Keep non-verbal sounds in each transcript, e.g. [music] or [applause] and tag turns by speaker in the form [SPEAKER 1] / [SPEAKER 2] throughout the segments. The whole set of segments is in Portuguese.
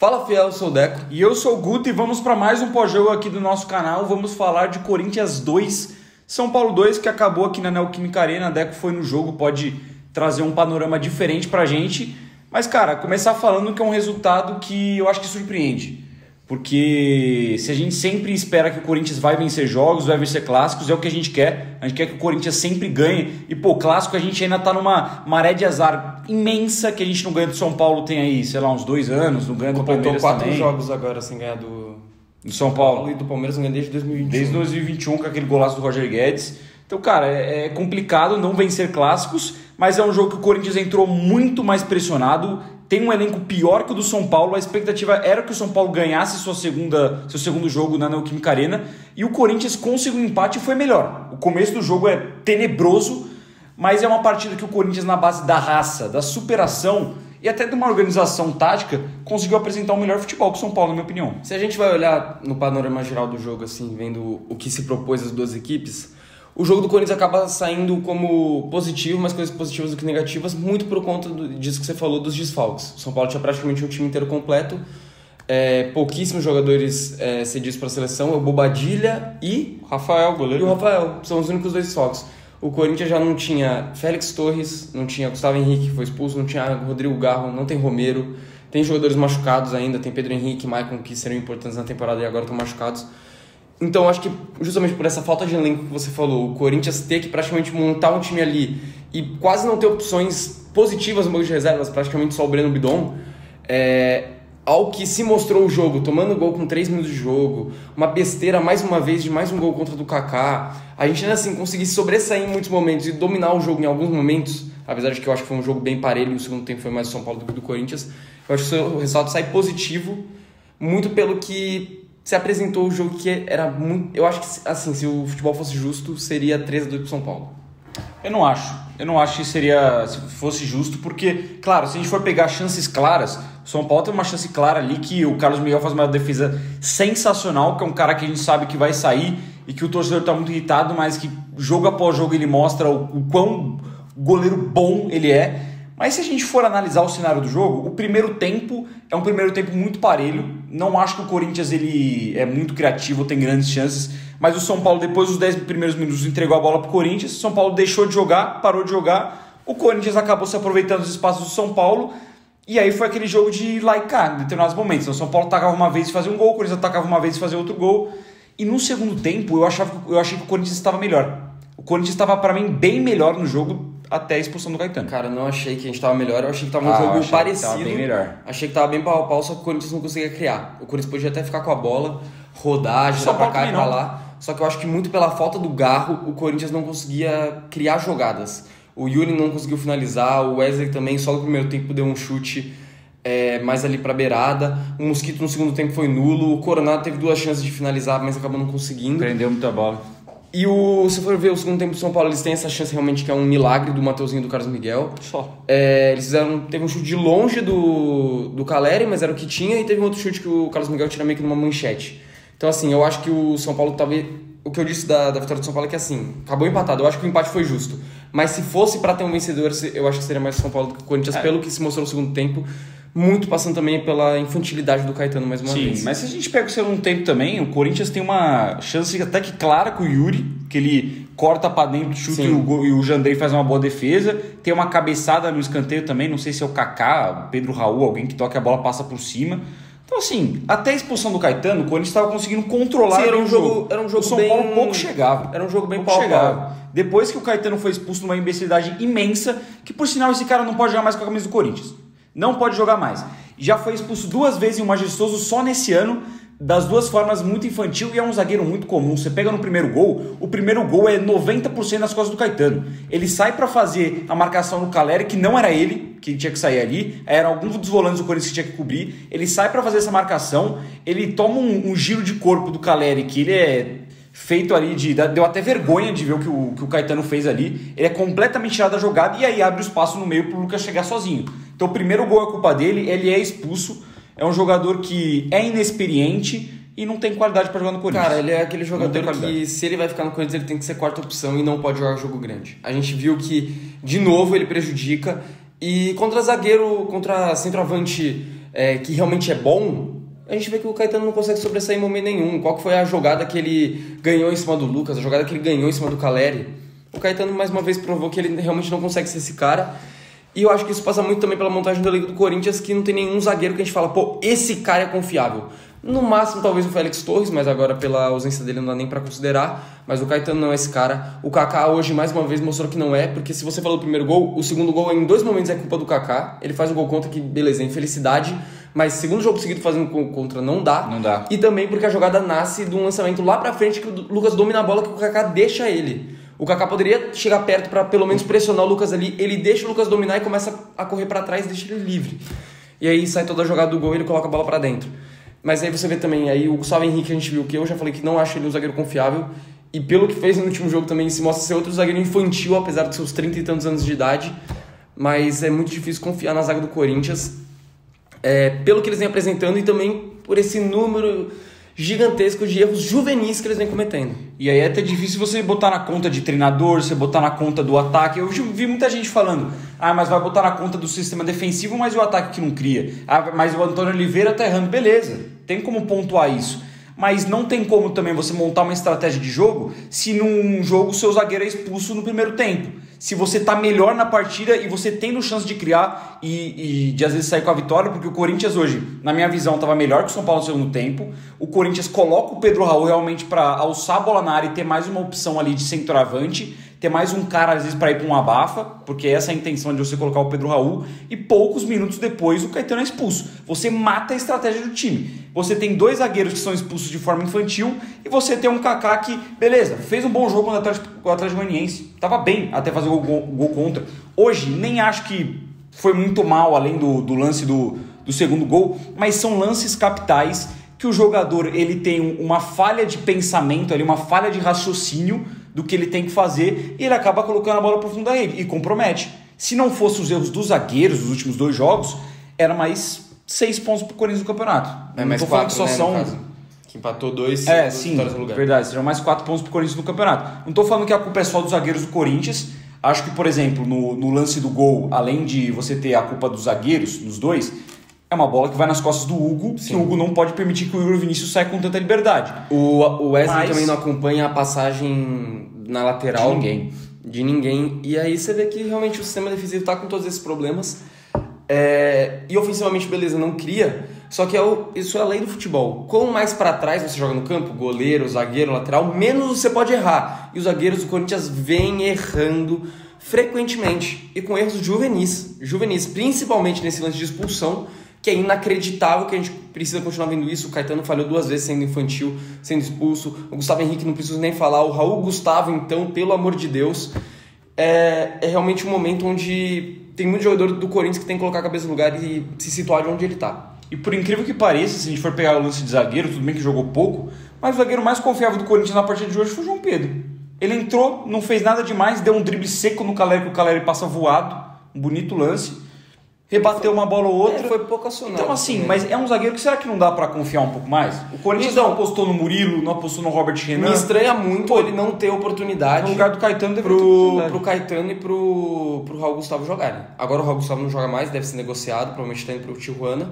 [SPEAKER 1] Fala fiel, eu sou o Deco.
[SPEAKER 2] E eu sou o Guto e vamos para mais um pós-jogo aqui do nosso canal. Vamos falar de Corinthians 2, São Paulo 2, que acabou aqui na Neoquímica Arena. Deco foi no jogo, pode trazer um panorama diferente pra gente. Mas, cara, começar falando que é um resultado que eu acho que surpreende. Porque se a gente sempre espera que o Corinthians vai vencer jogos, vai vencer clássicos, é o que a gente quer. A gente quer que o Corinthians sempre ganhe. E, pô, clássico a gente ainda tá numa maré de azar imensa que a gente não ganha do São Paulo tem aí, sei lá, uns dois anos, não ganha do
[SPEAKER 1] Completou
[SPEAKER 2] Palmeiras
[SPEAKER 1] quatro
[SPEAKER 2] também.
[SPEAKER 1] jogos agora sem ganhar do
[SPEAKER 2] Do São Paulo.
[SPEAKER 1] e do Palmeiras não ganha desde 2021.
[SPEAKER 2] Desde 2021, com aquele golaço do Roger Guedes. Então, cara, é, é complicado não vencer clássicos, mas é um jogo que o Corinthians entrou muito mais pressionado. Tem um elenco pior que o do São Paulo. A expectativa era que o São Paulo ganhasse sua segunda, seu segundo jogo na Neoquímica Arena. E o Corinthians conseguiu um empate e foi melhor. O começo do jogo é tenebroso, mas é uma partida que o Corinthians, na base da raça, da superação e até de uma organização tática, conseguiu apresentar um melhor futebol que o São Paulo, na minha opinião.
[SPEAKER 1] Se a gente vai olhar no panorama geral do jogo, assim, vendo o que se propôs as duas equipes, o jogo do Corinthians acaba saindo como positivo, mais coisas positivas do que negativas, muito por conta do- disso que você falou dos desfalques. O São Paulo tinha praticamente um time inteiro completo, é, pouquíssimos jogadores é, cedidos para a seleção, é o Bobadilha e
[SPEAKER 2] Rafael,
[SPEAKER 1] E
[SPEAKER 2] goleiro.
[SPEAKER 1] o Rafael, são os únicos dois desfalques. O Corinthians já não tinha Félix Torres, não tinha Gustavo Henrique, que foi expulso, não tinha Rodrigo Garro, não tem Romero. Tem jogadores machucados ainda, tem Pedro Henrique, Maicon, que seriam importantes na temporada e agora estão machucados. Então, acho que justamente por essa falta de elenco que você falou, o Corinthians ter que praticamente montar um time ali e quase não ter opções positivas no banco de reservas, praticamente só o Breno Bidon, é, ao que se mostrou o jogo, tomando gol com 3 minutos de jogo, uma besteira mais uma vez de mais um gol contra do Kaká, a gente ainda assim conseguir sobressair em muitos momentos e dominar o jogo em alguns momentos, apesar de que eu acho que foi um jogo bem parelho, o segundo tempo foi mais do São Paulo do que do Corinthians, eu acho que o resultado sai positivo, muito pelo que se apresentou o jogo que era muito. Eu acho que, assim, se o futebol fosse justo, seria 3 a 2 pro São Paulo.
[SPEAKER 2] Eu não acho. Eu não acho que seria se fosse justo, porque, claro, se a gente for pegar chances claras, o São Paulo tem uma chance clara ali que o Carlos Miguel faz uma defesa sensacional, que é um cara que a gente sabe que vai sair e que o torcedor está muito irritado, mas que jogo após jogo ele mostra o, o quão goleiro bom ele é. Mas se a gente for analisar o cenário do jogo, o primeiro tempo é um primeiro tempo muito parelho. Não acho que o Corinthians ele é muito criativo, tem grandes chances. Mas o São Paulo, depois dos 10 primeiros minutos, entregou a bola para o Corinthians. O São Paulo deixou de jogar, parou de jogar. O Corinthians acabou se aproveitando dos espaços do São Paulo. E aí foi aquele jogo de laicar em determinados momentos. Então, o São Paulo atacava uma vez e fazia um gol, o Corinthians atacava uma vez e fazia outro gol. E no segundo tempo, eu, achava, eu achei que o Corinthians estava melhor. O Corinthians estava, para mim, bem melhor no jogo até a expulsão do Caetano.
[SPEAKER 1] Cara, não achei que a gente tava melhor, eu achei que tava um
[SPEAKER 2] Ah,
[SPEAKER 1] jogo
[SPEAKER 2] achei que
[SPEAKER 1] parecido.
[SPEAKER 2] tava bem melhor.
[SPEAKER 1] Achei que tava bem pau a pau, só que o Corinthians não conseguia criar. O Corinthians podia até ficar com a bola, rodar, girar pra cá e pra lá. Só que eu acho que muito pela falta do garro, o Corinthians não conseguia criar jogadas. O Yuri não conseguiu finalizar, o Wesley também só no primeiro tempo deu um chute é, mais ali pra beirada. O Mosquito no segundo tempo foi nulo. O Coronado teve duas chances de finalizar, mas acabou não conseguindo.
[SPEAKER 2] Prendeu muita bola.
[SPEAKER 1] E o, se for ver o segundo tempo do São Paulo, eles têm essa chance realmente que é um milagre do Mateuzinho e do Carlos Miguel.
[SPEAKER 2] Só.
[SPEAKER 1] É, eles fizeram. Teve um chute de longe do, do Caleri, mas era o que tinha, e teve um outro chute que o Carlos Miguel tira meio que numa manchete. Então, assim, eu acho que o São Paulo talvez. O que eu disse da, da vitória do São Paulo é que, assim, acabou empatado. Eu acho que o empate foi justo. Mas se fosse pra ter um vencedor, eu acho que seria mais o São Paulo do que o Corinthians,
[SPEAKER 2] É.
[SPEAKER 1] pelo que se mostrou no segundo tempo. Muito passando também pela infantilidade do Caetano, mais uma
[SPEAKER 2] Sim,
[SPEAKER 1] vez.
[SPEAKER 2] mas se a gente pega o segundo tempo também, o Corinthians tem uma chance até que clara com o Yuri, que ele corta pra dentro, chuta
[SPEAKER 1] Sim.
[SPEAKER 2] e o, gol- e o Jandrei faz uma boa defesa. Tem uma cabeçada no escanteio também, não sei se é o Kaká, o Pedro Raul, alguém que toca a bola passa por cima. Então, assim, até a expulsão do Caetano, o Corinthians estava conseguindo controlar
[SPEAKER 1] Sim, era um
[SPEAKER 2] o
[SPEAKER 1] jogo- era um jogo
[SPEAKER 2] o São
[SPEAKER 1] bem-
[SPEAKER 2] Paulo pouco chegava.
[SPEAKER 1] Era um jogo bem
[SPEAKER 2] pouco
[SPEAKER 1] pau a pau.
[SPEAKER 2] chegava. Depois que o Caetano foi expulso numa imbecilidade imensa, que por sinal esse cara não pode jogar mais com a camisa do Corinthians. Não pode jogar mais. Já foi expulso duas vezes em um majestoso só nesse ano, das duas formas muito infantil e é um zagueiro muito comum. Você pega no primeiro gol, o primeiro gol é 90% nas costas do Caetano. Ele sai pra fazer a marcação no Caleri, que não era ele que tinha que sair ali, era algum dos volantes do Corinthians que tinha que cobrir. Ele sai pra fazer essa marcação, ele toma um, um giro de corpo do Caleri, que ele é feito ali de. Deu até vergonha de ver o que o, que o Caetano fez ali. Ele é completamente tirado da jogada e aí abre o espaço no meio pro Lucas chegar sozinho. Então o primeiro gol é culpa dele, ele é expulso. É um jogador que é inexperiente e não tem qualidade para jogar no Corinthians.
[SPEAKER 1] Cara, ele é aquele jogador que, se ele vai ficar no Corinthians, ele tem que ser quarta opção e não pode jogar jogo grande. A gente viu que, de novo, ele prejudica. E contra zagueiro, contra centroavante é, que realmente é bom, a gente vê que o Caetano não consegue sobressair em momento nenhum. Qual que foi a jogada que ele ganhou em cima do Lucas, a jogada que ele ganhou em cima do Caleri? O Caetano mais uma vez provou que ele realmente não consegue ser esse cara. E eu acho que isso passa muito também pela montagem do elenco do Corinthians, que não tem nenhum zagueiro que a gente fala, pô, esse cara é confiável. No máximo, talvez o Félix Torres, mas agora pela ausência dele não dá nem para considerar. Mas o Caetano não é esse cara. O Kaká hoje, mais uma vez, mostrou que não é, porque se você falou do primeiro gol, o segundo gol em dois momentos é culpa do Kaká. Ele faz um gol contra que, beleza, é infelicidade. Mas segundo jogo seguido fazendo contra não dá.
[SPEAKER 2] Não dá.
[SPEAKER 1] E também porque a jogada nasce de um lançamento lá pra frente que o Lucas domina a bola que o Kaká deixa ele. O Kaká poderia chegar perto para pelo menos pressionar o Lucas ali. Ele deixa o Lucas dominar e começa a correr para trás, deixa ele livre. E aí sai toda a jogada do gol e ele coloca a bola para dentro. Mas aí você vê também, aí o Gustavo Henrique a gente viu que eu já falei que não acho ele um zagueiro confiável. E pelo que fez no último jogo também se mostra ser outro zagueiro infantil, apesar de seus 30 e tantos anos de idade. Mas é muito difícil confiar na zaga do Corinthians. É, pelo que eles vêm apresentando e também por esse número gigantesco de erros juvenis que eles vêm cometendo.
[SPEAKER 2] E aí é até difícil você botar na conta de treinador, você botar na conta do ataque. Eu vi muita gente falando, ah, mas vai botar na conta do sistema defensivo, mas o ataque que não cria. Ah, mas o Antônio Oliveira tá errando. Beleza, tem como pontuar isso. Mas não tem como também você montar uma estratégia de jogo se num jogo o seu zagueiro é expulso no primeiro tempo se você está melhor na partida e você tendo chance de criar e, e, de às vezes sair com a vitória, porque o Corinthians hoje, na minha visão, estava melhor que o São Paulo no segundo tempo. O Corinthians coloca o Pedro Raul realmente para alçar a bola na área e ter mais uma opção ali de centroavante ter mais um cara às vezes para ir para um abafa, porque essa é a intenção de você colocar o Pedro Raul, e poucos minutos depois o Caetano é expulso. Você mata a estratégia do time. Você tem dois zagueiros que são expulsos de forma infantil e você tem um Kaká que, beleza, fez um bom jogo contra o Atlético, Atlético Goianiense, tava bem até fazer o gol, gol, contra. Hoje, nem acho que foi muito mal, além do, do lance do, do segundo gol, mas são lances capitais que o jogador ele tem uma falha de pensamento ali, uma falha de raciocínio do que ele tem que fazer e ele acaba colocando a bola para o fundo da rede e compromete. Se não fosse os erros dos zagueiros dos últimos dois jogos, era mais seis pontos para o Corinthians no campeonato.
[SPEAKER 1] É mais quatro, que só né, são... Que empatou dois
[SPEAKER 2] é, sim, verdade. Seriam mais quatro pontos para o Corinthians no campeonato. Não estou falando que a culpa é só dos zagueiros do Corinthians. Acho que, por exemplo, no, no lance do gol, além de você ter a culpa dos zagueiros, nos dois, é uma bola que vai nas costas do Hugo, Sim. que o Hugo não pode permitir que o Igor Vinícius saia com tanta liberdade.
[SPEAKER 1] O, o Wesley Mas... também não acompanha a passagem na lateral.
[SPEAKER 2] De ninguém.
[SPEAKER 1] De ninguém. E aí você vê que realmente o sistema defensivo tá com todos esses problemas. É... E ofensivamente, beleza, não cria. Só que é o... isso é a lei do futebol. Quanto mais para trás você joga no campo, goleiro, zagueiro, lateral, menos você pode errar. E os zagueiros do Corinthians vêm errando frequentemente. E com erros juvenis. Juvenis, principalmente nesse lance de expulsão que é inacreditável que a gente precisa continuar vendo isso. O Caetano falhou duas vezes sendo infantil, sendo expulso. O Gustavo Henrique não preciso nem falar. O Raul Gustavo, então, pelo amor de Deus, é, é realmente um momento onde tem muito jogador do Corinthians que tem que colocar a cabeça no lugar e se situar de onde ele está.
[SPEAKER 2] E por incrível que pareça, se a gente for pegar o lance de zagueiro, tudo bem que jogou pouco, mas o zagueiro mais confiável do Corinthians na partida de hoje foi o João Pedro. Ele entrou, não fez nada demais, deu um drible seco no Caleri, que o Caleri passa voado, um bonito lance rebateu uma bola ou outra.
[SPEAKER 1] É, foi pouco acionado.
[SPEAKER 2] Então, assim, mas é um zagueiro que será que não dá para confiar um pouco mais? O Corinthians então, não apostou no Murilo, não apostou no Robert Renan.
[SPEAKER 1] Me estranha muito Pô, ele não ter oportunidade.
[SPEAKER 2] No lugar do Caetano
[SPEAKER 1] deveria pro. Pro Caetano e pro, pro Raul Gustavo jogarem. Agora o Raul Gustavo não joga mais, deve ser negociado, provavelmente tá indo pro Tijuana.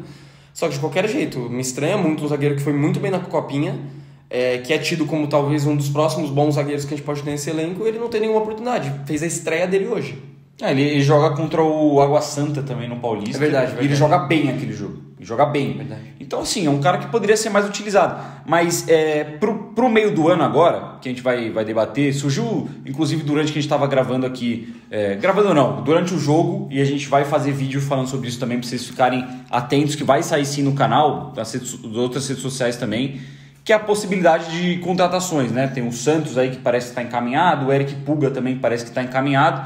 [SPEAKER 1] Só que de qualquer jeito, me estranha muito um zagueiro que foi muito bem na Copinha. É, que é tido como talvez um dos próximos bons zagueiros que a gente pode ter nesse elenco, ele não tem nenhuma oportunidade. Fez a estreia dele hoje.
[SPEAKER 2] É, ele, ele, joga contra o Água Santa também no Paulista.
[SPEAKER 1] É verdade, verdade.
[SPEAKER 2] E ele joga bem aquele jogo. Ele joga bem. Verdade. Então, assim, é um cara que poderia ser mais utilizado. Mas é, pro, pro meio do ano agora, que a gente vai, vai debater, surgiu, inclusive, durante que a gente estava gravando aqui. É, gravando não, durante o jogo, e a gente vai fazer vídeo falando sobre isso também, para vocês ficarem atentos, que vai sair sim no canal, das, redes, outras redes sociais também que é a possibilidade de contratações, né? Tem o Santos aí que parece que está encaminhado, o Eric Puga também parece que está encaminhado.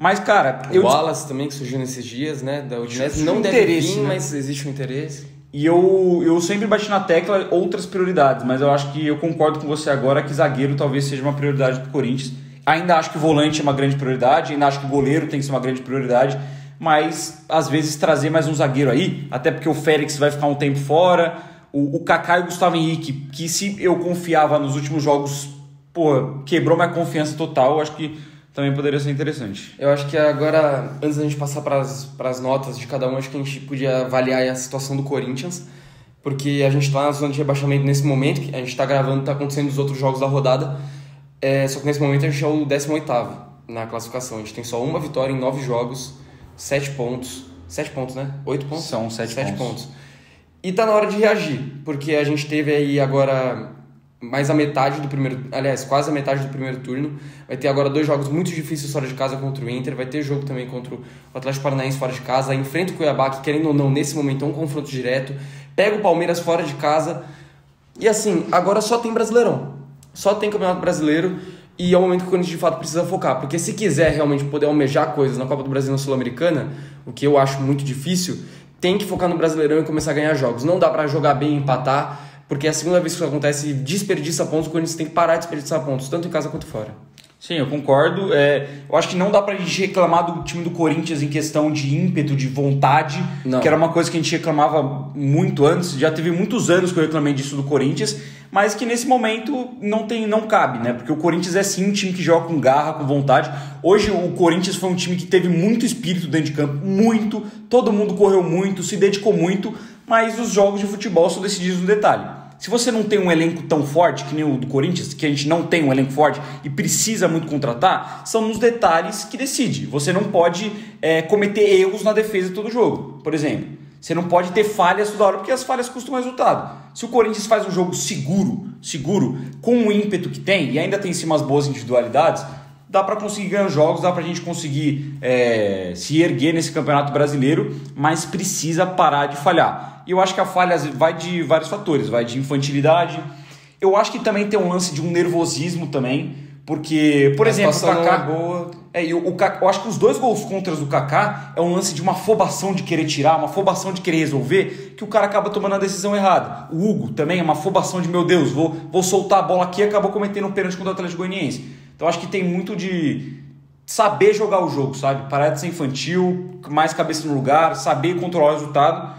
[SPEAKER 2] Mas, cara.
[SPEAKER 1] O eu... Wallace também, que surgiu nesses dias, né? Da Udinese. Não deve interesse, vir, né? mas existe um interesse.
[SPEAKER 2] E eu, eu sempre bati na tecla outras prioridades, mas eu acho que eu concordo com você agora que zagueiro talvez seja uma prioridade do Corinthians. Ainda acho que volante é uma grande prioridade, ainda acho que goleiro tem que ser uma grande prioridade, mas às vezes trazer mais um zagueiro aí, até porque o Félix vai ficar um tempo fora, o, o Kaká e o Gustavo Henrique, que se eu confiava nos últimos jogos, pô, quebrou minha confiança total, acho que também poderia ser interessante.
[SPEAKER 1] Eu acho que agora, antes da gente passar para as notas de cada um, acho que a gente podia avaliar a situação do Corinthians, porque a gente está na zona de rebaixamento nesse momento, que a gente está gravando, está acontecendo os outros jogos da rodada, é, só que nesse momento a gente é o 18 na classificação. A gente tem só uma vitória em nove jogos, sete pontos. Sete pontos, né? Oito pontos?
[SPEAKER 2] São sete,
[SPEAKER 1] sete
[SPEAKER 2] pontos.
[SPEAKER 1] pontos. E tá na hora de reagir, porque a gente teve aí agora mais a metade do primeiro, aliás, quase a metade do primeiro turno. Vai ter agora dois jogos muito difíceis fora de casa contra o Inter, vai ter jogo também contra o Atlético Paranaense fora de casa, enfrenta o Cuiabá, que querendo ou não, nesse momento é um confronto direto, pega o Palmeiras fora de casa. E assim, agora só tem Brasileirão. Só tem Campeonato Brasileiro e é o momento que o Corinthians de fato precisa focar, porque se quiser realmente poder almejar coisas na Copa do Brasil e na Sul-Americana, o que eu acho muito difícil, tem que focar no Brasileirão e começar a ganhar jogos. Não dá para jogar bem e empatar porque é a segunda vez que isso acontece desperdiça pontos, o Corinthians tem que parar de desperdiçar pontos, tanto em casa quanto fora.
[SPEAKER 2] Sim, eu concordo. É, eu acho que não dá pra gente reclamar do time do Corinthians em questão de ímpeto, de vontade, não. que era uma coisa que a gente reclamava muito antes. Já teve muitos anos que eu reclamei disso do Corinthians, mas que nesse momento não tem, não cabe, né? Porque o Corinthians é sim um time que joga com garra, com vontade. Hoje o Corinthians foi um time que teve muito espírito dentro de campo, muito. Todo mundo correu muito, se dedicou muito, mas os jogos de futebol são decididos no detalhe. Se você não tem um elenco tão forte que nem o do Corinthians, que a gente não tem um elenco forte e precisa muito contratar, são nos detalhes que decide. Você não pode é, cometer erros na defesa de todo jogo. Por exemplo, você não pode ter falhas toda hora, porque as falhas custam resultado. Se o Corinthians faz um jogo seguro, seguro, com o ímpeto que tem, e ainda tem sim umas boas individualidades, dá para conseguir ganhar jogos, dá para a gente conseguir é, se erguer nesse campeonato brasileiro, mas precisa parar de falhar. E eu acho que a falha vai de vários fatores, vai de infantilidade. Eu acho que também tem um lance de um nervosismo também, porque, por a exemplo, o Kaká. É boa. É, e o, o eu acho que os dois gols contras do Kaká é um lance de uma afobação de querer tirar, uma afobação de querer resolver, que o cara acaba tomando a decisão errada. O Hugo também é uma afobação de, meu Deus, vou, vou soltar a bola aqui e acabou cometendo um pênalti contra o Atlético Goianiense. Então acho que tem muito de saber jogar o jogo, sabe? Parar de ser infantil, mais cabeça no lugar, saber controlar o resultado.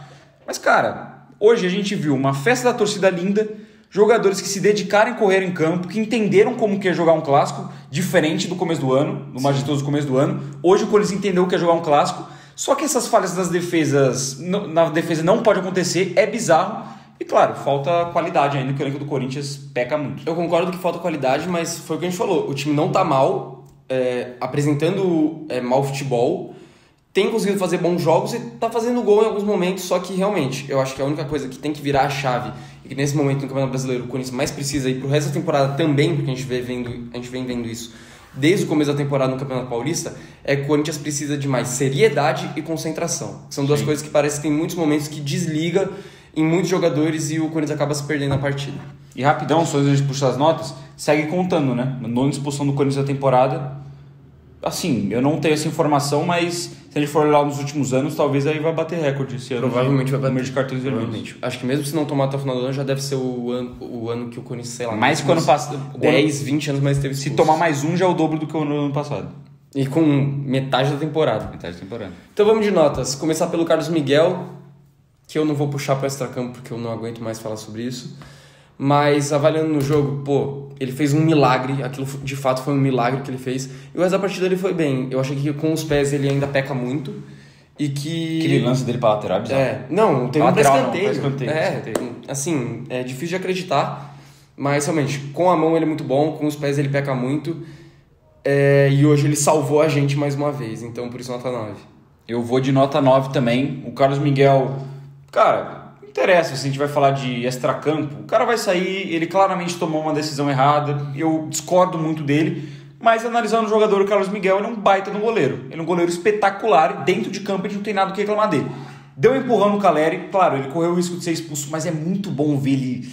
[SPEAKER 2] Mas, cara, hoje a gente viu uma festa da torcida linda, jogadores que se dedicaram em correr em campo, que entenderam como que é jogar um clássico, diferente do começo do ano, do majestoso começo do ano. Hoje o Corinthians entendeu o que é jogar um clássico. Só que essas falhas das defesas, na defesa não pode acontecer, é bizarro. E claro, falta qualidade ainda, que o elenco do Corinthians peca muito.
[SPEAKER 1] Eu concordo que falta qualidade, mas foi o que a gente falou. O time não tá mal, é, apresentando é, mau futebol, tem conseguido fazer bons jogos e tá fazendo gol em alguns momentos, só que realmente, eu acho que a única coisa que tem que virar a chave, e que nesse momento no Campeonato Brasileiro o Corinthians mais precisa ir pro resto da temporada também, porque a gente, vê vendo, a gente vem vendo isso desde o começo da temporada no Campeonato Paulista, é que o Corinthians precisa de mais seriedade e concentração. São duas Sim. coisas que parece que tem muitos momentos que desliga em muitos jogadores e o Corinthians acaba se perdendo na partida.
[SPEAKER 2] E rapidão, só antes de puxar as notas, segue contando, né? Na nona expulsão do Corinthians da temporada. Assim, eu não tenho essa informação, mas se a gente for olhar nos últimos anos, talvez aí vai bater recorde esse ano.
[SPEAKER 1] Provavelmente vai bater.
[SPEAKER 2] de cartões vermelhos.
[SPEAKER 1] Acho que mesmo se não tomar até o final do ano, já deve ser o ano, o ano que o Corinthians, sei lá.
[SPEAKER 2] Mais que o ano passado.
[SPEAKER 1] 10, 20 anos mais teve
[SPEAKER 2] expulso. Se tomar mais um, já é o dobro do que o ano passado.
[SPEAKER 1] E com metade da temporada.
[SPEAKER 2] Metade da temporada.
[SPEAKER 1] Então vamos de notas. Começar pelo Carlos Miguel, que eu não vou puxar para extra-campo porque eu não aguento mais falar sobre isso. Mas avaliando no jogo, pô, ele fez um milagre, aquilo de fato foi um milagre que ele fez. E o resto da partida ele foi bem. Eu achei que com os pés ele ainda peca muito. E que.
[SPEAKER 2] Aquele lance dele pra lateral é bizarro.
[SPEAKER 1] É, não, teve um escanteio. escanteio. É, assim, é difícil de acreditar. Mas realmente, com a mão ele é muito bom, com os pés ele peca muito. É, e hoje ele salvou a gente mais uma vez, então por isso nota 9.
[SPEAKER 2] Eu vou de nota 9 também. O Carlos Miguel Cara, não interessa se a gente vai falar de extracampo. O cara vai sair, ele claramente tomou uma decisão errada. Eu discordo muito dele. Mas analisando o jogador, o Carlos Miguel, ele é um baita no goleiro. Ele é um goleiro espetacular. Dentro de campo a gente não tem nada o que reclamar dele. Deu um empurrão no Caleri, claro, ele correu o risco de ser expulso, mas é muito bom ver ele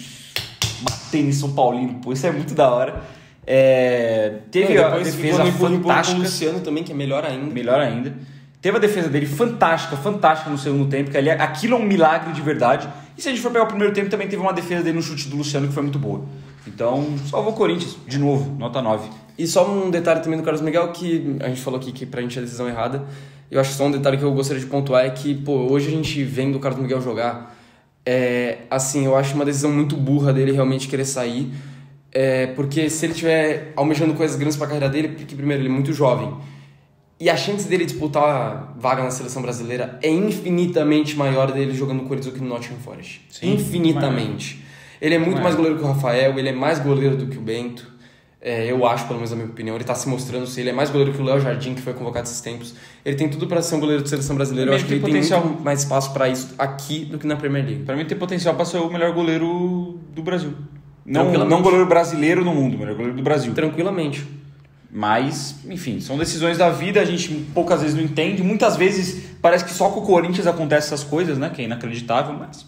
[SPEAKER 2] bater em São Paulino, pô, isso é muito da hora. É, teve a defesa fantástica.
[SPEAKER 1] O Luciano também, que é melhor ainda.
[SPEAKER 2] Melhor ainda. Teve a defesa dele fantástica, fantástica no segundo tempo, que ali, aquilo é um milagre de verdade. E se a gente for pegar o primeiro tempo, também teve uma defesa dele no chute do Luciano que foi muito boa. Então, salvou o Corinthians, de novo, nota 9.
[SPEAKER 1] E só um detalhe também do Carlos Miguel, que a gente falou aqui que pra gente é a decisão errada. Eu acho só um detalhe que eu gostaria de pontuar é que, pô, hoje a gente vendo o Carlos Miguel jogar, é, assim, eu acho uma decisão muito burra dele realmente querer sair. É, porque se ele estiver almejando coisas grandes para a carreira dele, porque primeiro ele é muito jovem. E a chance dele disputar vaga na seleção brasileira é infinitamente maior dele jogando no Corinthians do que no Nottingham Forest.
[SPEAKER 2] Sim,
[SPEAKER 1] infinitamente. Ele é muito
[SPEAKER 2] Maior.
[SPEAKER 1] mais goleiro que o Rafael, ele é mais goleiro do que o Bento. É, eu acho, pelo menos na minha opinião, ele tá se mostrando se ele é mais goleiro que o Léo Jardim, que foi convocado esses tempos. Ele tem tudo para ser um goleiro de seleção brasileira. Eu acho que ele
[SPEAKER 2] tem
[SPEAKER 1] tem
[SPEAKER 2] potencial.
[SPEAKER 1] muito mais espaço para isso aqui do que na Premier League.
[SPEAKER 2] Pra mim tem potencial pra ser o melhor goleiro do Brasil. Não, não goleiro brasileiro no mundo, o melhor goleiro do Brasil.
[SPEAKER 1] Tranquilamente.
[SPEAKER 2] Mas, enfim, são decisões da vida, a gente poucas vezes não entende. Muitas vezes parece que só com o Corinthians acontece essas coisas, né? Que é inacreditável, mas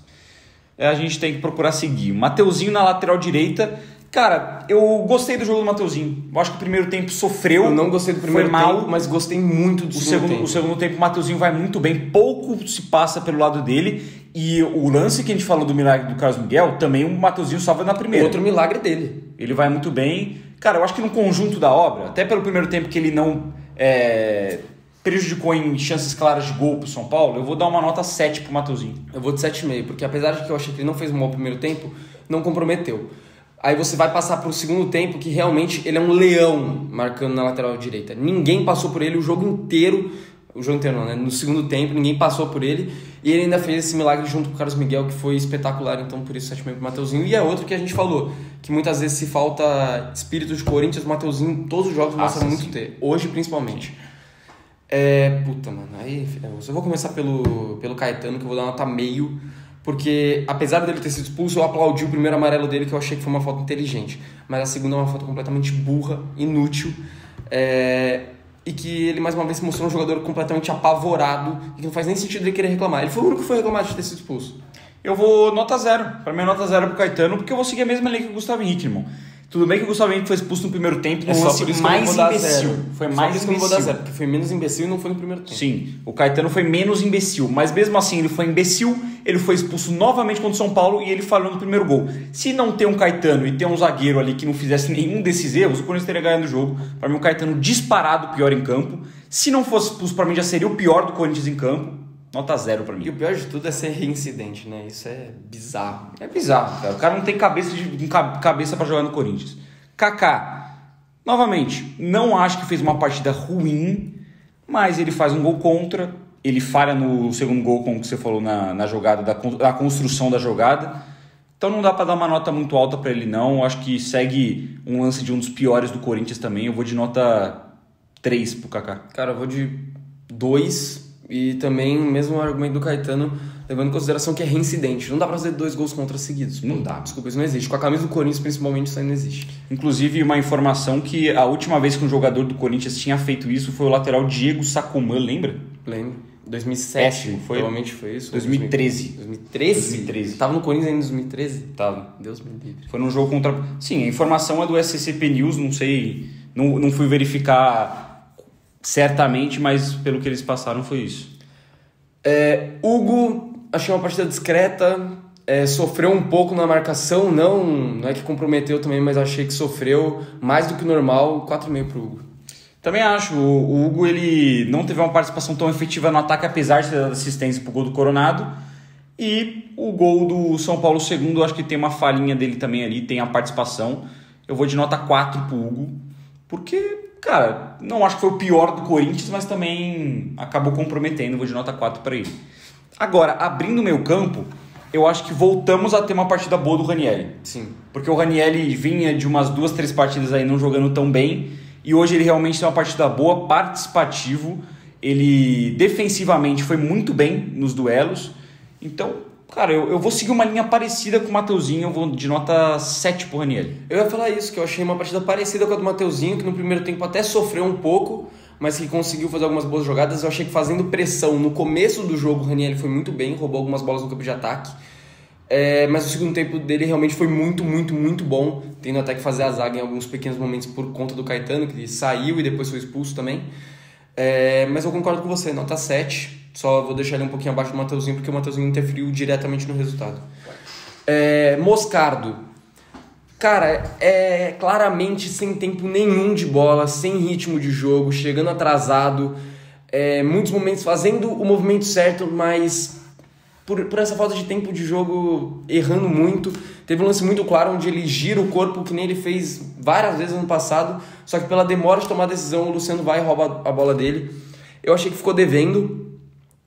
[SPEAKER 2] é, a gente tem que procurar seguir. Mateuzinho na lateral direita. Cara, eu gostei do jogo do Mateuzinho. Eu acho que o primeiro tempo sofreu.
[SPEAKER 1] Eu não gostei do primeiro
[SPEAKER 2] foi mal.
[SPEAKER 1] tempo, mas gostei muito do
[SPEAKER 2] O
[SPEAKER 1] segundo,
[SPEAKER 2] segundo,
[SPEAKER 1] tempo.
[SPEAKER 2] o segundo tempo, o Mateuzinho vai muito bem, pouco se passa pelo lado dele. E o lance que a gente falou do milagre do Carlos Miguel, também o Mateuzinho salva na primeira.
[SPEAKER 1] Outro milagre dele.
[SPEAKER 2] Ele vai muito bem. Cara, eu acho que no conjunto da obra, até pelo primeiro tempo que ele não é, prejudicou em chances claras de gol pro São Paulo, eu vou dar uma nota 7 pro Mateuzinho.
[SPEAKER 1] Eu vou de 7,5, porque apesar de que eu achei que ele não fez um mau primeiro tempo, não comprometeu. Aí você vai passar pro segundo tempo que realmente ele é um leão marcando na lateral direita. Ninguém passou por ele o jogo inteiro. O inteiro não, né? No segundo tempo, ninguém passou por ele. E ele ainda fez esse milagre junto com o Carlos Miguel, que foi espetacular. Então, por isso, 7,5 pro Mateuzinho. E é outro que a gente falou, que muitas vezes se falta espírito de Corinthians, o Mateuzinho, todos os jogos, mostra
[SPEAKER 2] sim,
[SPEAKER 1] muito
[SPEAKER 2] sim.
[SPEAKER 1] ter. Hoje, principalmente. É. Puta, mano. Aí eu vou começar pelo, pelo Caetano, que eu vou dar nota meio. Porque, apesar dele ter sido expulso, eu aplaudi o primeiro amarelo dele, que eu achei que foi uma falta inteligente. Mas a segunda é uma falta completamente burra, inútil. é, E que ele, mais uma vez, se mostrou um jogador completamente apavorado e que não faz nem sentido ele querer reclamar. Ele foi o único que foi reclamar de ter sido expulso.
[SPEAKER 2] Eu vou nota zero. Pra mim é nota zero pro Caetano, porque eu vou seguir a mesma linha que o Gustavo Henrique. Tudo bem que o Gustavo Henrique foi expulso no primeiro tempo,
[SPEAKER 1] É
[SPEAKER 2] no
[SPEAKER 1] só
[SPEAKER 2] lance
[SPEAKER 1] por
[SPEAKER 2] mais imbecil. Foi
[SPEAKER 1] Só
[SPEAKER 2] mais
[SPEAKER 1] por vou dar
[SPEAKER 2] imbecil.
[SPEAKER 1] zero, porque foi menos imbecil e não foi no primeiro tempo.
[SPEAKER 2] Sim, o Caetano foi menos imbecil, mas mesmo assim ele foi imbecil, ele foi expulso novamente contra o São Paulo e ele falhou no primeiro gol. Se não ter um Caetano e ter um zagueiro ali que não fizesse nenhum desses erros, o Corinthians teria ganhado o jogo. Para mim, o Caetano disparado pior em campo. Se não fosse expulso, para mim já seria o pior do Corinthians em campo. Nota zero para
[SPEAKER 1] E
[SPEAKER 2] mim.
[SPEAKER 1] o pior de tudo é ser reincidente, né? Isso é bizarro.
[SPEAKER 2] É bizarro, cara. O cara não tem cabeça de ca- cabeça para jogar no Corinthians. Kaká, novamente, não acho que fez uma partida ruim, mas ele faz um gol contra, ele falha no segundo gol, como você falou na, na jogada, da, da construção da jogada. Então não dá para dar uma nota muito alta para ele não. Eu acho que segue um lance de um dos piores do Corinthians também. Eu vou de nota 3 pro Kaká.
[SPEAKER 1] Cara, eu vou de dois e também o mesmo argumento do Caetano, levando em consideração que é reincidente. Não dá pra fazer dois gols contra seguidos.
[SPEAKER 2] Não
[SPEAKER 1] dá. Desculpa, isso não existe. Com a camisa do Corinthians, principalmente, isso aí não existe.
[SPEAKER 2] Inclusive, uma informação que a última vez que um jogador do Corinthians tinha feito isso foi o lateral Diego Sacomã, lembra?
[SPEAKER 1] Lembro. 2007.
[SPEAKER 2] Péssimo, foi?
[SPEAKER 1] Provavelmente foi isso.
[SPEAKER 2] 2013.
[SPEAKER 1] 2013?
[SPEAKER 2] 2013.
[SPEAKER 1] Tava no Corinthians ainda em 2013?
[SPEAKER 2] Tava.
[SPEAKER 1] Deus me livre.
[SPEAKER 2] Foi num jogo contra. Sim, a informação é do SCP News, não sei. Não, não fui verificar certamente, mas pelo que eles passaram foi isso.
[SPEAKER 1] É, Hugo, achei uma partida discreta. é, sofreu um pouco na marcação, não, não é que comprometeu também, mas achei que sofreu mais do que o normal. 4,5 pro Hugo.
[SPEAKER 2] Também acho, o, o Hugo ele não teve uma participação tão efetiva no ataque, apesar de ter dado assistência pro gol do Coronado. E o gol do São Paulo segundo, acho que tem uma falhinha dele também ali, tem a participação. Eu vou de nota 4 pro Hugo, porque, cara, não acho que foi o pior do Corinthians, mas também acabou comprometendo, vou de nota 4 para ele. Agora, abrindo o meu campo, eu acho que voltamos a ter uma partida boa do Ranielli.
[SPEAKER 1] Sim.
[SPEAKER 2] Porque o Ranielli vinha de umas duas, três partidas aí não jogando tão bem. E hoje ele realmente tem uma partida boa, participativo. Ele defensivamente foi muito bem nos duelos. Então, cara, eu, eu vou seguir uma linha parecida com o Mateuzinho. Eu vou de nota 7 pro Ranielli.
[SPEAKER 1] Eu ia falar isso, que eu achei uma partida parecida com a do Mateuzinho, que no primeiro tempo até sofreu um pouco, mas que conseguiu fazer algumas boas jogadas. Eu achei que fazendo pressão no começo do jogo, o Raniel foi muito bem, roubou algumas bolas no campo de ataque. É, mas o segundo tempo dele realmente foi muito, muito, muito bom, tendo até que fazer a zaga em alguns pequenos momentos por conta do Caetano, que saiu e depois foi expulso também. É, mas eu concordo com você, nota 7. Só vou deixar ele um pouquinho abaixo do Mateuzinho, porque o Mateuzinho interferiu diretamente no resultado. É, Moscardo. Cara, é claramente sem tempo nenhum de bola, sem ritmo de jogo, chegando atrasado, é, muitos momentos fazendo o movimento certo, mas por, por essa falta de tempo de jogo, errando muito. Teve um lance muito claro onde ele gira o corpo, que nem ele fez várias vezes no passado, só que pela demora de tomar a decisão, o Luciano vai e rouba a bola dele. Eu achei que ficou devendo,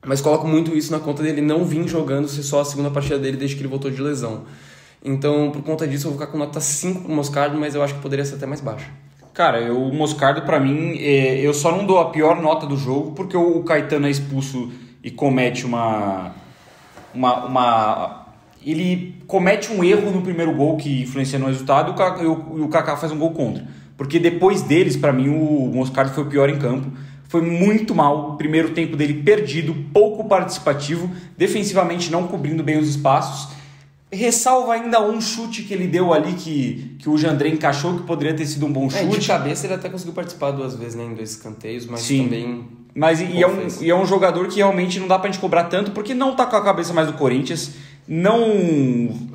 [SPEAKER 1] mas coloco muito isso na conta dele não vir jogando, ser só a segunda partida dele desde que ele voltou de lesão. Então, por conta disso, eu vou ficar com nota 5 pro Moscardo, mas eu acho que poderia ser até mais baixo.
[SPEAKER 2] Cara, eu, o Moscardo, para mim, é, eu só não dou a pior nota do jogo porque o Caetano é expulso e comete uma. uma, uma ele comete um erro no primeiro gol que influencia no resultado e o, o Kaká faz um gol contra. Porque depois deles, para mim, o Moscardo foi o pior em campo. Foi muito mal, o primeiro tempo dele perdido, pouco participativo, defensivamente não cobrindo bem os espaços Ressalva ainda um chute que ele deu ali que, que o Jandré encaixou, que poderia ter sido um bom chute.
[SPEAKER 1] É, de cabeça ele até conseguiu participar duas vezes né, em dois escanteios, mas Sim. também.
[SPEAKER 2] Mas e, é um, e é um jogador que realmente não dá pra gente cobrar tanto, porque não tá com a cabeça mais do Corinthians, não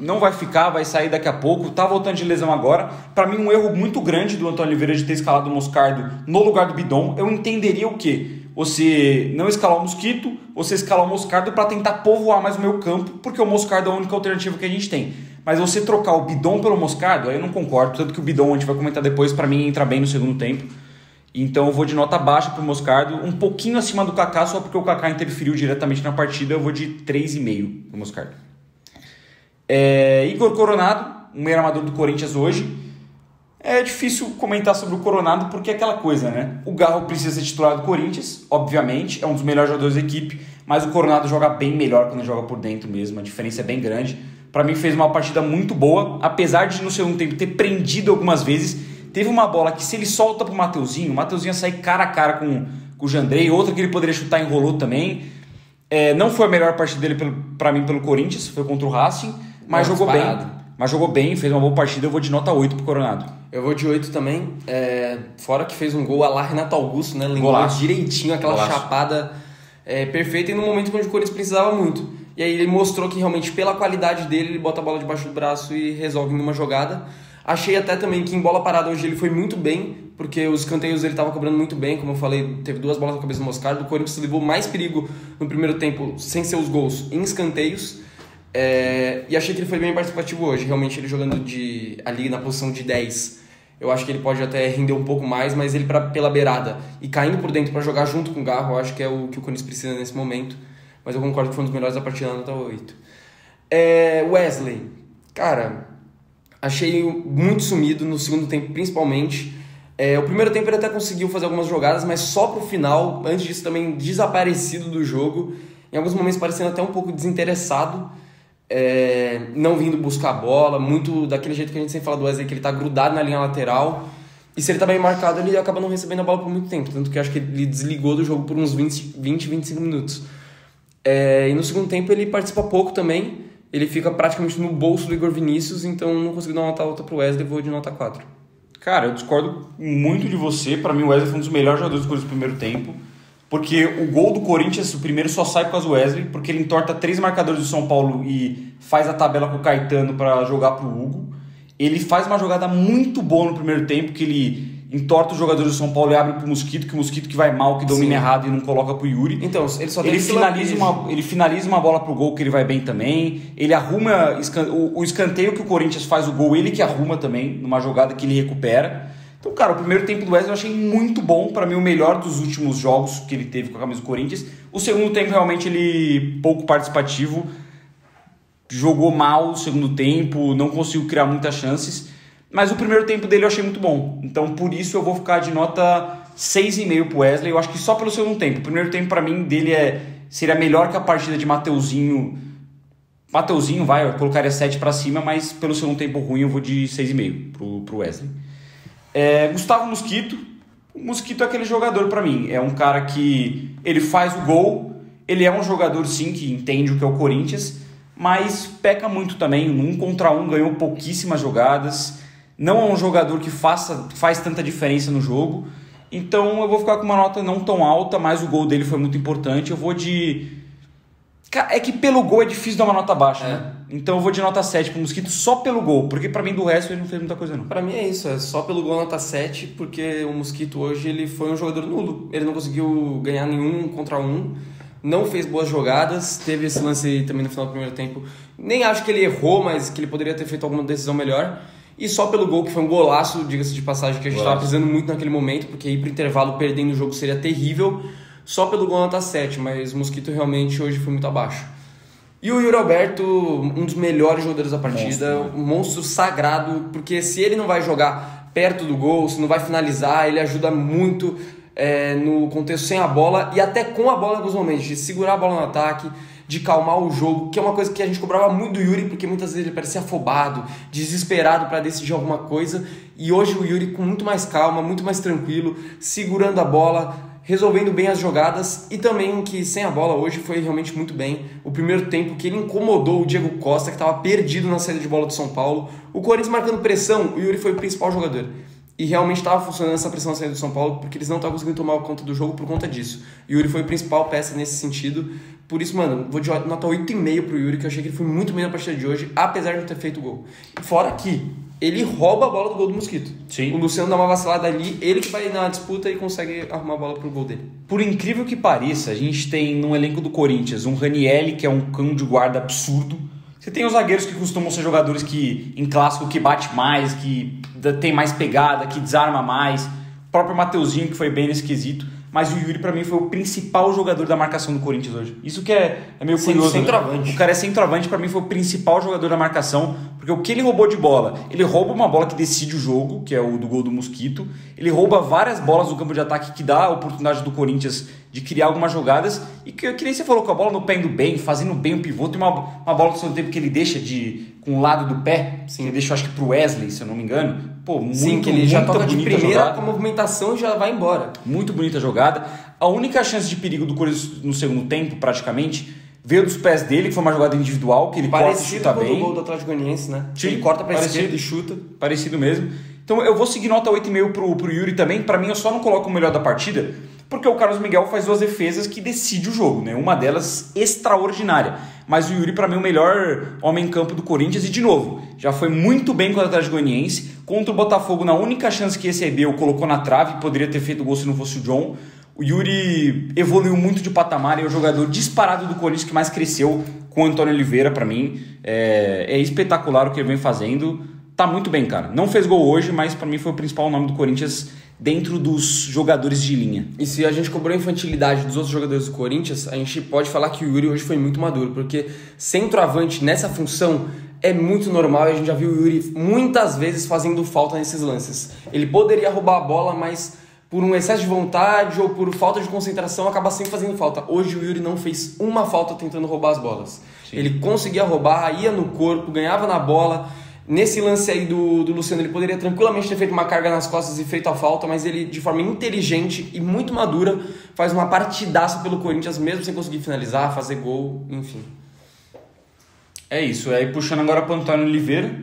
[SPEAKER 2] não vai ficar, vai sair daqui a pouco, tá voltando de lesão agora. Para mim, um erro muito grande do Antônio Oliveira de ter escalado o Moscardo no lugar do Bidon. Eu entenderia o quê? você não escalar o mosquito, você escalar o moscardo para tentar povoar mais o meu campo, porque o moscardo é a única alternativa que a gente tem. Mas você trocar o bidon pelo moscardo, aí eu não concordo, tanto que o bidon, a gente vai comentar depois, para mim entra bem no segundo tempo. Então eu vou de nota baixa pro Moscardo, um pouquinho acima do Kaká, só porque o Kaká interferiu diretamente na partida, eu vou de 3,5 pro Moscardo. É, Igor Coronado, um meio armador do Corinthians hoje, é difícil comentar sobre o Coronado porque é aquela coisa, né? O Garro precisa ser titular do Corinthians, obviamente, é um dos melhores jogadores da equipe, mas o Coronado joga bem melhor quando joga por dentro mesmo, a diferença é bem grande. Para mim fez uma partida muito boa, apesar de no segundo tempo ter prendido algumas vezes. Teve uma bola que se ele solta pro Mateuzinho, o Mateuzinho ia sair cara a cara com, com o Jandrei, outra que ele poderia chutar enrolou também. É, não foi a melhor partida dele para mim pelo Corinthians, foi contra o Racing, mas jogou bem. Mas jogou bem, fez uma boa partida, eu vou de nota 8 pro Coronado.
[SPEAKER 1] Eu vou de 8 também. É, fora que fez um gol a lá Renato Augusto, né? Lembrou direitinho aquela Golaço. chapada é, perfeita e no momento onde o Corinthians precisava muito. E aí ele mostrou que realmente, pela qualidade dele, ele bota a bola debaixo do braço e resolve em uma jogada. Achei até também que em bola parada hoje ele foi muito bem, porque os canteiros ele estava cobrando muito bem, como eu falei, teve duas bolas na cabeça do Moscardo. O Corinthians levou mais perigo no primeiro tempo, sem seus gols, em escanteios. É, e achei que ele foi bem participativo hoje, realmente ele jogando de, ali na posição de 10. Eu acho que ele pode até render um pouco mais, mas ele pra, pela beirada e caindo por dentro para jogar junto com o Garro, eu acho que é o que o Corinthians precisa nesse momento. Mas eu concordo que foi um dos melhores da partida, nota 8. É, Wesley, cara, achei muito sumido no segundo tempo, principalmente. É, o primeiro tempo ele até conseguiu fazer algumas jogadas, mas só pro final, antes disso também desaparecido do jogo. Em alguns momentos parecendo até um pouco desinteressado é, não vindo buscar a bola, muito daquele jeito que a gente sempre fala do Wesley, que ele tá grudado na linha lateral. E se ele tá bem marcado, ele acaba não recebendo a bola por muito tempo. Tanto que acho que ele desligou do jogo por uns 20, 20 25 minutos. É, e no segundo tempo ele participa pouco também. Ele fica praticamente no bolso do Igor Vinícius, então não consegui dar uma nota alta pro Wesley, vou de nota 4.
[SPEAKER 2] Cara, eu discordo muito de você. Para mim, o Wesley foi um dos melhores jogadores do primeiro tempo. Porque o gol do Corinthians, o primeiro só sai por causa do Wesley, porque ele entorta três marcadores do São Paulo e faz a tabela com o Caetano para jogar pro Hugo. Ele faz uma jogada muito boa no primeiro tempo, que ele entorta os jogadores do São Paulo e abre pro Mosquito, que o Mosquito que vai mal, que domina Sim. errado e não coloca pro Yuri.
[SPEAKER 1] Então, ele só
[SPEAKER 2] ele finaliza uma Ele finaliza uma bola pro gol que ele vai bem também. Ele arruma o, o escanteio que o Corinthians faz o gol, ele que arruma também, numa jogada que ele recupera. Então, cara, o primeiro tempo do Wesley eu achei muito bom, para mim o melhor dos últimos jogos que ele teve com a camisa do Corinthians. O segundo tempo realmente ele pouco participativo, jogou mal o segundo tempo, não conseguiu criar muitas chances, mas o primeiro tempo dele eu achei muito bom. Então, por isso eu vou ficar de nota 6,5 pro Wesley. Eu acho que só pelo segundo tempo. O primeiro tempo para mim dele é seria melhor que a partida de Mateuzinho. Mateuzinho vai, eu colocaria 7 para cima, mas pelo segundo tempo ruim eu vou de 6,5 pro, pro Wesley. É, Gustavo Mosquito. O Mosquito é aquele jogador para mim. É um cara que ele faz o gol. Ele é um jogador sim que entende o que é o Corinthians, mas peca muito também. Um contra um ganhou pouquíssimas jogadas. Não é um jogador que faça, faz tanta diferença no jogo. Então eu vou ficar com uma nota não tão alta, mas o gol dele foi muito importante. Eu vou de é que pelo gol é difícil dar uma nota baixa, é. né? Então eu vou de nota 7 pro Mosquito só pelo gol, porque para mim do resto ele não fez muita coisa não.
[SPEAKER 1] Para mim é isso, é só pelo gol nota 7, porque o Mosquito hoje ele foi um jogador nulo. Ele não conseguiu ganhar nenhum contra um, não fez boas jogadas, teve esse lance também no final do primeiro tempo. Nem acho que ele errou, mas que ele poderia ter feito alguma decisão melhor. E só pelo gol, que foi um golaço, diga-se de passagem, que a gente estava precisando muito naquele momento, porque ir pro intervalo perdendo o jogo seria terrível. Só pelo gol nota 7, mas o Mosquito realmente hoje foi muito abaixo. E o Yuri Alberto, um dos melhores jogadores da partida, monstro, um monstro sagrado, porque se ele não vai jogar perto do gol, se não vai finalizar, ele ajuda muito é, no contexto sem a bola e até com a bola em alguns momentos, de segurar a bola no ataque, de calmar o jogo, que é uma coisa que a gente cobrava muito do Yuri, porque muitas vezes ele parecia afobado, desesperado para decidir alguma coisa, e hoje o Yuri com muito mais calma, muito mais tranquilo, segurando a bola, resolvendo bem as jogadas e também que sem a bola hoje foi realmente muito bem. O primeiro tempo que ele incomodou o Diego Costa, que estava perdido na saída de bola do São Paulo. O Corinthians marcando pressão, o Yuri foi o principal jogador. E realmente estava funcionando essa pressão na saída do São Paulo, porque eles não estavam conseguindo tomar conta do jogo por conta disso. O Yuri foi a principal peça nesse sentido. Por isso, mano, vou de nota 8,5 pro Yuri, que eu achei que ele foi muito bem na partida de hoje, apesar de não ter feito gol. Fora que ele rouba a bola do gol do Mosquito.
[SPEAKER 2] Sim.
[SPEAKER 1] O Luciano dá uma vacilada ali, ele que vai na disputa e consegue arrumar a bola pro gol dele.
[SPEAKER 2] Por incrível que pareça, a gente tem no elenco do Corinthians um Ranielli, que é um cão de guarda absurdo. Você tem os zagueiros que costumam ser jogadores que em clássico que bate mais, que tem mais pegada, que desarma mais. O próprio Mateuzinho, que foi bem nesse quesito. Mas o Yuri, para mim, foi o principal jogador da marcação do Corinthians hoje. Isso que é, é meio
[SPEAKER 1] Sim,
[SPEAKER 2] curioso.
[SPEAKER 1] centroavante.
[SPEAKER 2] Né? O cara é centroavante, para mim, foi o principal jogador da marcação. Porque o que ele roubou de bola? Ele rouba uma bola que decide o jogo, que é o do gol do Mosquito. Ele rouba várias bolas do campo de ataque que dá a oportunidade do Corinthians de criar algumas jogadas. E que, que nem você falou, com a bola no pé indo bem, fazendo bem o pivô. Tem uma, uma bola do seu tempo que ele deixa de com o lado do pé. Sim. Ele deixa, acho que pro Wesley, se eu não me engano. Pô, muito,
[SPEAKER 1] Sim, que ele já toca de primeira
[SPEAKER 2] jogada.
[SPEAKER 1] com a movimentação e já vai embora.
[SPEAKER 2] Muito bonita jogada. A única chance de perigo do Corinthians no segundo tempo, praticamente, veio dos pés dele, que foi uma jogada individual, que ele
[SPEAKER 1] Parecido
[SPEAKER 2] corta e chuta
[SPEAKER 1] com o
[SPEAKER 2] bem.
[SPEAKER 1] gol do Atlético Goianiense, né?
[SPEAKER 2] Sim,
[SPEAKER 1] ele corta pra
[SPEAKER 2] parecido.
[SPEAKER 1] esquerda e chuta.
[SPEAKER 2] Parecido mesmo. Então eu vou seguir nota 8,5 pro, pro Yuri também. Para mim, eu só não coloco o melhor da partida, porque o Carlos Miguel faz duas defesas que decide o jogo, né? Uma delas extraordinária. Mas o Yuri, para mim, é o melhor homem em campo do Corinthians. E, de novo, já foi muito bem contra o Atlético Goianiense. Contra o Botafogo, na única chance que recebeu, colocou na trave. Poderia ter feito gol se não fosse o John. O Yuri evoluiu muito de patamar e é o jogador disparado do Corinthians que mais cresceu com o Antônio Oliveira, para mim. É, é espetacular o que ele vem fazendo. Tá muito bem, cara. Não fez gol hoje, mas para mim foi o principal nome do Corinthians dentro dos jogadores de linha.
[SPEAKER 1] E se a gente cobrou a infantilidade dos outros jogadores do Corinthians, a gente pode falar que o Yuri hoje foi muito maduro, porque centroavante nessa função é muito normal e a gente já viu o Yuri muitas vezes fazendo falta nesses lances. Ele poderia roubar a bola, mas por um excesso de vontade ou por falta de concentração acaba sempre fazendo falta. Hoje o Yuri não fez uma falta tentando roubar as bolas. Sim. Ele conseguia roubar, ia no corpo, ganhava na bola. Nesse lance aí do, do Luciano, ele poderia tranquilamente ter feito uma carga nas costas e feito a falta, mas ele, de forma inteligente e muito madura, faz uma partidaça pelo Corinthians, mesmo sem conseguir finalizar, fazer gol, enfim.
[SPEAKER 2] É isso. Aí puxando agora para Antônio Oliveira.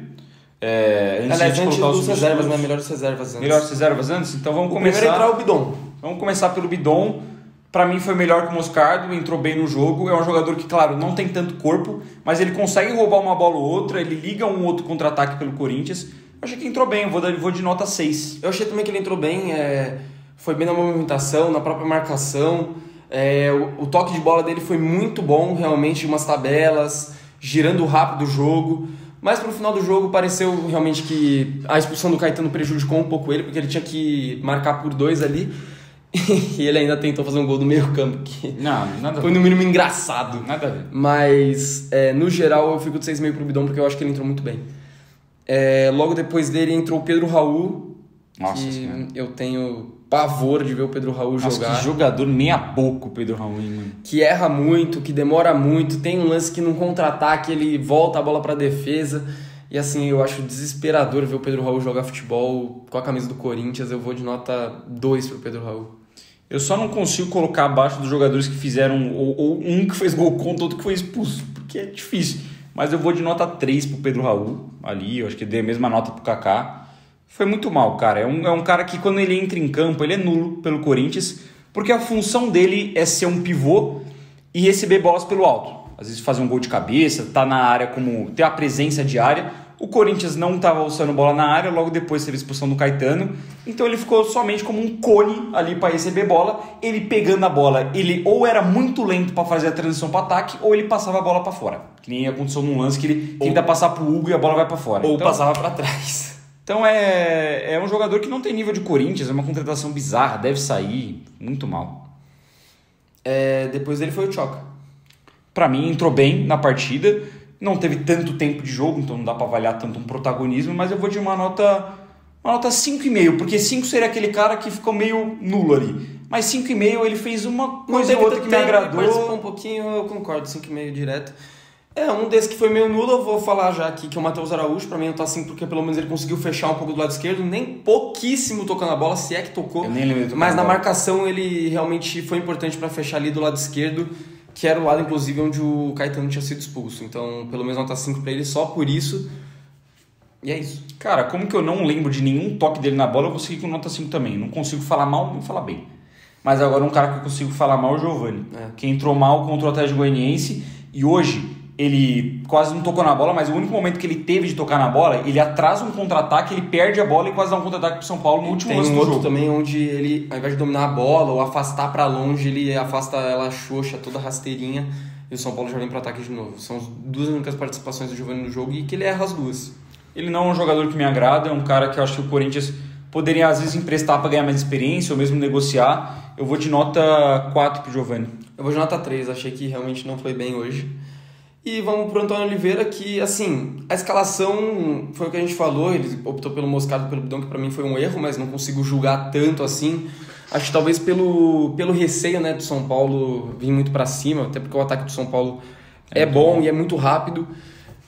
[SPEAKER 2] É,
[SPEAKER 1] antes Aliás, antes dos reservas, né? Melhores reservas antes.
[SPEAKER 2] Melhores reservas antes? Então vamos
[SPEAKER 1] o
[SPEAKER 2] começar.
[SPEAKER 1] Primeiro entrar o Bidon.
[SPEAKER 2] Vamos começar pelo Bidon. Para mim foi melhor que o Moscardo, entrou bem no jogo. É um jogador que, claro, não tem tanto corpo, mas ele consegue roubar uma bola ou outra, ele liga um outro contra-ataque pelo Corinthians. Eu achei que entrou bem, vou, dar, vou de nota 6.
[SPEAKER 1] Eu achei também que ele entrou bem, é, foi bem na movimentação, na própria marcação. É, o, o, toque de bola dele foi muito bom, realmente, umas tabelas, girando rápido o jogo. Mas no final do jogo pareceu realmente que a expulsão do Caetano prejudicou um pouco ele, porque ele tinha que marcar por dois ali. [laughs] e ele ainda tentou fazer um gol do meio campo, que
[SPEAKER 2] não, nada
[SPEAKER 1] foi no mínimo engraçado.
[SPEAKER 2] Nada a ver.
[SPEAKER 1] Mas, é, no geral, eu fico de 6,5 pro Bidon, porque eu acho que ele entrou muito bem. É, logo depois dele entrou o Pedro Raul,
[SPEAKER 2] Nossa
[SPEAKER 1] que
[SPEAKER 2] senhora.
[SPEAKER 1] eu tenho pavor de ver o Pedro Raul
[SPEAKER 2] Nossa,
[SPEAKER 1] jogar.
[SPEAKER 2] que jogador meia boca o Pedro Raul, hein, mano.
[SPEAKER 1] Que erra muito, que demora muito, tem um lance que num contra-ataque ele volta a bola pra defesa. E assim, eu acho desesperador ver o Pedro Raul jogar futebol com a camisa do Corinthians. Eu vou de nota 2 pro Pedro Raul.
[SPEAKER 2] Eu só não consigo colocar abaixo dos jogadores que fizeram, ou, ou, um que fez gol contra, outro que foi expulso, porque é difícil. Mas eu vou de nota 3 pro Pedro Raul, ali, eu acho que dei a mesma nota pro Kaká. Foi muito mal, cara. É um, é um cara que quando ele entra em campo, ele é nulo pelo Corinthians, porque a função dele é ser um pivô e receber bolas pelo alto. Às vezes fazer um gol de cabeça, tá na área como ter a presença de área. O, Corinthians não estava alçando bola na área, logo depois teve a expulsão do Caetano. Então ele ficou somente como um cone ali para receber bola. Ele pegando a bola, ele ou era muito lento para fazer a transição para ataque, ou ele passava a bola para fora. Que nem aconteceu num lance que ele ou, tenta passar pro Hugo e a bola vai para fora.
[SPEAKER 1] Ou então, passava para trás.
[SPEAKER 2] Então é, é um jogador que não tem nível de Corinthians, é uma contratação bizarra, deve sair muito mal.
[SPEAKER 1] É, depois dele foi o Choca.
[SPEAKER 2] Para mim entrou bem na partida não teve tanto tempo de jogo, então não dá para avaliar tanto um protagonismo, mas eu vou de uma nota uma nota 5,5, porque 5 seria aquele cara que ficou meio nulo ali. Mas 5,5 ele fez uma coisa ou outra que me agradou.
[SPEAKER 1] Participou um pouquinho, eu concordo, 5,5 direto. É, um desses que foi meio nulo, eu vou falar já aqui, que é o Matheus Araújo. Pra mim não tá assim, porque pelo menos ele conseguiu fechar um pouco do lado esquerdo, nem pouquíssimo tocando a bola, se é que tocou.
[SPEAKER 2] Eu nem lembro
[SPEAKER 1] Mas na marcação ele realmente foi importante para fechar ali do lado esquerdo que era o lado, inclusive, onde o Caetano tinha sido expulso. Então, pelo menos nota 5 para ele só por isso. E é isso.
[SPEAKER 2] Cara, como que eu não lembro de nenhum toque dele na bola, eu consegui com nota 5 também. Não consigo falar mal, nem falar bem. Mas agora um cara que eu consigo falar mal é o Giovani. É. Que entrou mal contra o Atlético Goianiense e hoje ele quase não tocou na bola, mas o único momento que ele teve de tocar na bola, ele atrasa um contra-ataque, ele perde a bola e quase dá um contra-ataque pro São Paulo no último
[SPEAKER 1] Tem
[SPEAKER 2] lance
[SPEAKER 1] um
[SPEAKER 2] do
[SPEAKER 1] outro
[SPEAKER 2] jogo.
[SPEAKER 1] também onde ele, ao invés de dominar a bola ou afastar para longe, ele afasta ela xoxa, toda rasteirinha, e o São Paulo já vem pro ataque de novo. São as duas únicas participações do Giovanni no jogo e que ele erra as duas.
[SPEAKER 2] Ele não é um jogador que me agrada, é um cara que eu acho que o Corinthians poderia às vezes emprestar para ganhar mais experiência ou mesmo negociar. Eu vou de nota 4 pro Giovanni.
[SPEAKER 1] Eu vou de nota 3, achei que realmente não foi bem hoje. E vamos pro Antônio Oliveira, que, assim, a escalação foi o que a gente falou, ele optou pelo Moscardo pelo Bidão, que para mim foi um erro, mas não consigo julgar tanto assim. Acho que talvez pelo, pelo receio né, do São Paulo vir muito para cima, até porque o ataque do São Paulo é, é bom, bom, e é muito rápido.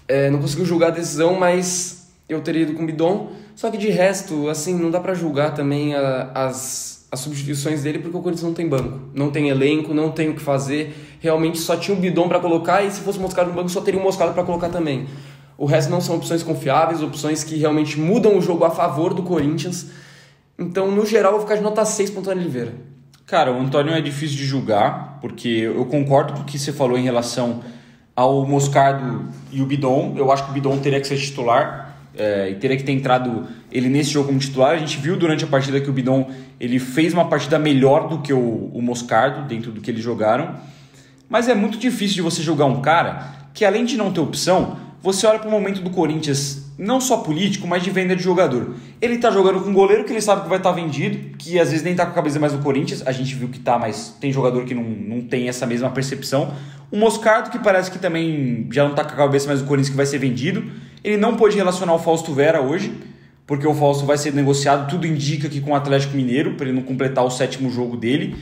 [SPEAKER 1] É, não consigo julgar a decisão, mas eu teria ido com o Bidon. Só que de resto, assim, não dá para julgar também a, as as substituições dele porque o Corinthians não tem banco, não tem elenco, não tem o que fazer. Realmente só tinha o bidon para colocar e se fosse Moscardo no banco só teria o Moscardo para colocar também. O resto não são opções confiáveis, opções que realmente mudam o jogo a favor do Corinthians. Então, no geral, eu vou ficar de nota 6 para Antônio Oliveira.
[SPEAKER 2] Cara, o Antônio é difícil de julgar, porque eu concordo com o que você falou em relação ao Moscardo e o Bidon. Eu acho que o Bidon teria que ser titular é, e teria que ter entrado ele nesse jogo como titular. A gente viu durante a partida que o Bidon ele fez uma partida melhor do que o, o Moscardo dentro do que eles jogaram. Mas é muito difícil de você jogar um cara que além de não ter opção, você olha para o momento do Corinthians, não só político, mas de venda de jogador. Ele está jogando com um goleiro que ele sabe que vai estar tá vendido, que às vezes nem está com a cabeça mais do Corinthians. A gente viu que tá, mas tem jogador que não, não tem essa mesma percepção. O Moscardo, que parece que também já não está com a cabeça mais do Corinthians, que vai ser vendido. Ele não pôde relacionar o Fausto Vera hoje, porque o Fausto vai ser negociado, tudo indica que com o Atlético Mineiro, para ele não completar o sétimo jogo dele.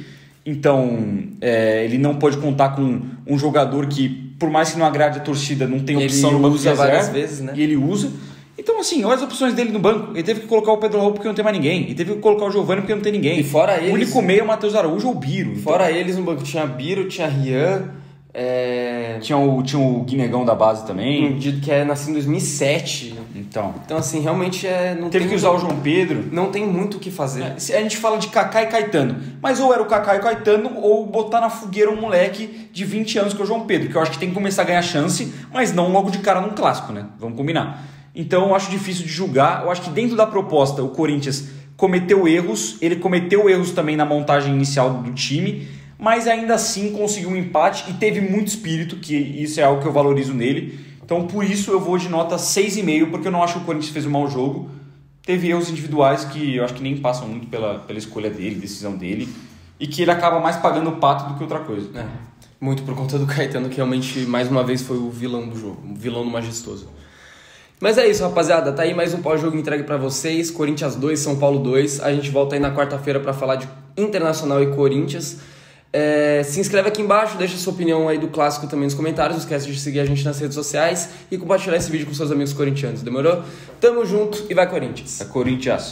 [SPEAKER 2] Então, é, ele não pode contar com um jogador que, por mais que não agrade a torcida, não tem opção
[SPEAKER 1] ele
[SPEAKER 2] no banco
[SPEAKER 1] usa reserva, várias vezes, né?
[SPEAKER 2] E ele usa. Então, assim, olha as opções dele no banco. Ele teve que colocar o Pedro Raul porque não tem mais ninguém. Ele teve que colocar o Giovanni porque não tem ninguém.
[SPEAKER 1] E fora eles...
[SPEAKER 2] O único meio é o Matheus Araújo ou o Biro.
[SPEAKER 1] Fora então... eles no banco tinha Biro, tinha Rian... É...
[SPEAKER 2] Tinha, o, tinha o Guinegão da base também.
[SPEAKER 1] Que é nascido em 2007.
[SPEAKER 2] Então.
[SPEAKER 1] Então, assim, realmente é. Não
[SPEAKER 2] Teve que usar o João Pedro.
[SPEAKER 1] Não tem muito o que fazer. É,
[SPEAKER 2] a gente fala de Kaká e Caetano. Mas ou era o Kaká e o Caetano, ou botar na fogueira um moleque de 20 anos que é o João Pedro. Que eu acho que tem que começar a ganhar chance, mas não logo de cara num clássico, né? Vamos combinar. Então eu acho difícil de julgar. Eu acho que dentro da proposta o Corinthians cometeu erros. Ele cometeu erros também na montagem inicial do time mas ainda assim conseguiu um empate e teve muito espírito, que isso é algo que eu valorizo nele. Então por isso eu vou de nota 6,5, porque eu não acho que o Corinthians fez um mau jogo. Teve erros individuais que eu acho que nem passam muito pela, pela escolha dele, decisão dele, e que ele acaba mais pagando o pato do que outra coisa.
[SPEAKER 1] É, muito por conta do Caetano, que realmente mais uma vez foi o vilão do jogo, o vilão do majestoso. Mas é isso, rapaziada. Tá aí mais um pós-jogo entregue para vocês. Corinthians 2, São Paulo 2. A gente volta aí na quarta-feira para falar de Internacional e Corinthians. É, se inscreve aqui embaixo, deixa sua opinião aí do clássico também nos comentários. Não esquece de seguir a gente nas redes sociais e compartilhar esse vídeo com seus amigos corintianos. Demorou? Tamo junto e vai Corinthians.
[SPEAKER 2] É Corinthians.